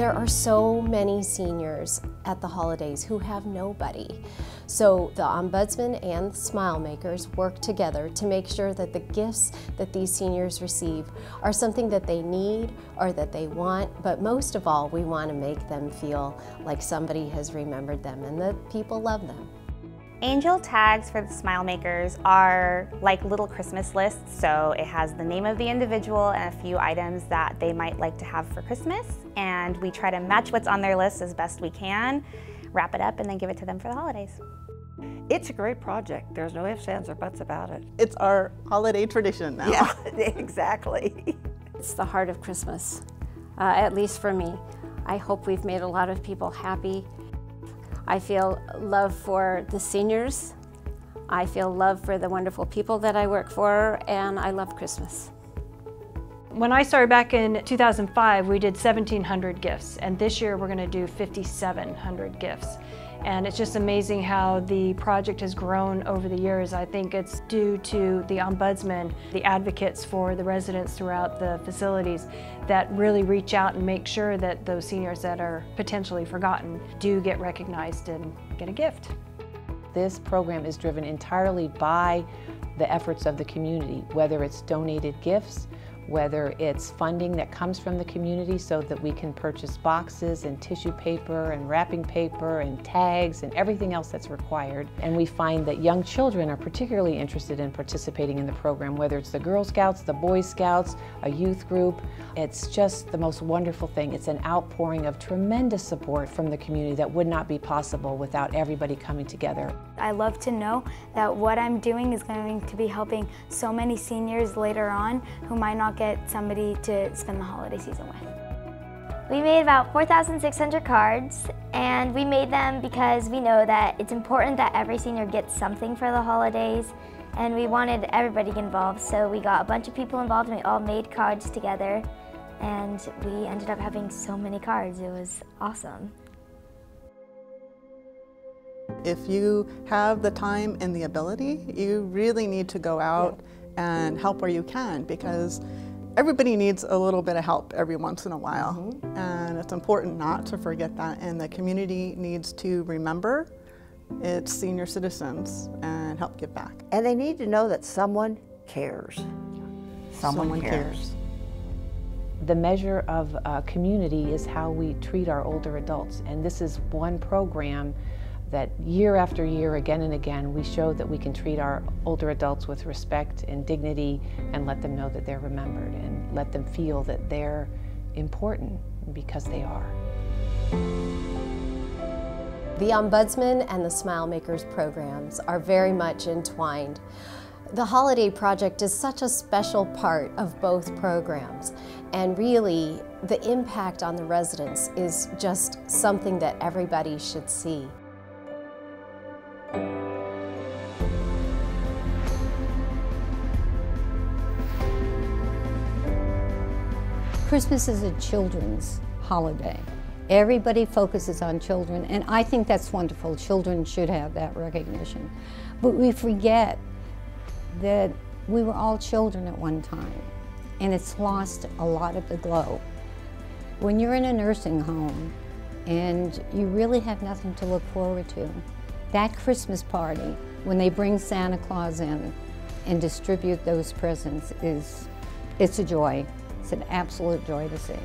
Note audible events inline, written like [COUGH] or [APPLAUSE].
There are so many seniors at the holidays who have nobody. So the Ombudsman and SmileMakers work together to make sure that the gifts that these seniors receive are something that they need or that they want, but most of all, we want to make them feel like somebody has remembered them and that people love them. Angel tags for the SmileMakers are like little Christmas lists, so it has the name of the individual and a few items that they might like to have for Christmas, and we try to match what's on their list as best we can, wrap it up, and then give it to them for the holidays. It's a great project. There's no ifs, ands, or buts about it. It's our holiday tradition now. Yeah, [LAUGHS] [LAUGHS] exactly. It's the heart of Christmas, uh, at least for me. I hope we've made a lot of people happy I feel love for the seniors. I feel love for the wonderful people that I work for, and I love Christmas. When I started back in 2005, we did 1,700 gifts, and this year we're going to do 5,700 gifts. And it's just amazing how the project has grown over the years. I think it's due to the ombudsman, the advocates for the residents throughout the facilities that really reach out and make sure that those seniors that are potentially forgotten do get recognized and get a gift. This program is driven entirely by the efforts of the community, whether it's donated gifts, whether it's funding that comes from the community so that we can purchase boxes and tissue paper and wrapping paper and tags and everything else that's required. And we find that young children are particularly interested in participating in the program, whether it's the Girl Scouts, the Boy Scouts, a youth group. It's just the most wonderful thing. It's an outpouring of tremendous support from the community that would not be possible without everybody coming together. I love to know that what I'm doing is going to be helping so many seniors later on who might not get somebody to spend the holiday season with. We made about 4,600 cards and we made them because we know that it's important that every senior gets something for the holidays and we wanted everybody involved so we got a bunch of people involved and we all made cards together and we ended up having so many cards. It was awesome. If you have the time and the ability, you really need to go out and help where you can because everybody needs a little bit of help every once in a while. Mm -hmm. And it's important not to forget that. And the community needs to remember its senior citizens and help give back. And they need to know that someone cares. Someone, someone cares. cares. The measure of a community is how we treat our older adults. And this is one program that year after year, again and again, we show that we can treat our older adults with respect and dignity and let them know that they're remembered and let them feel that they're important because they are. The Ombudsman and the SmileMakers programs are very much entwined. The Holiday Project is such a special part of both programs and really the impact on the residents is just something that everybody should see. Christmas is a children's holiday. Everybody focuses on children, and I think that's wonderful. Children should have that recognition. But we forget that we were all children at one time, and it's lost a lot of the glow. When you're in a nursing home and you really have nothing to look forward to, that Christmas party, when they bring Santa Claus in and distribute those presents, is it's a joy. It's an absolute joy to see.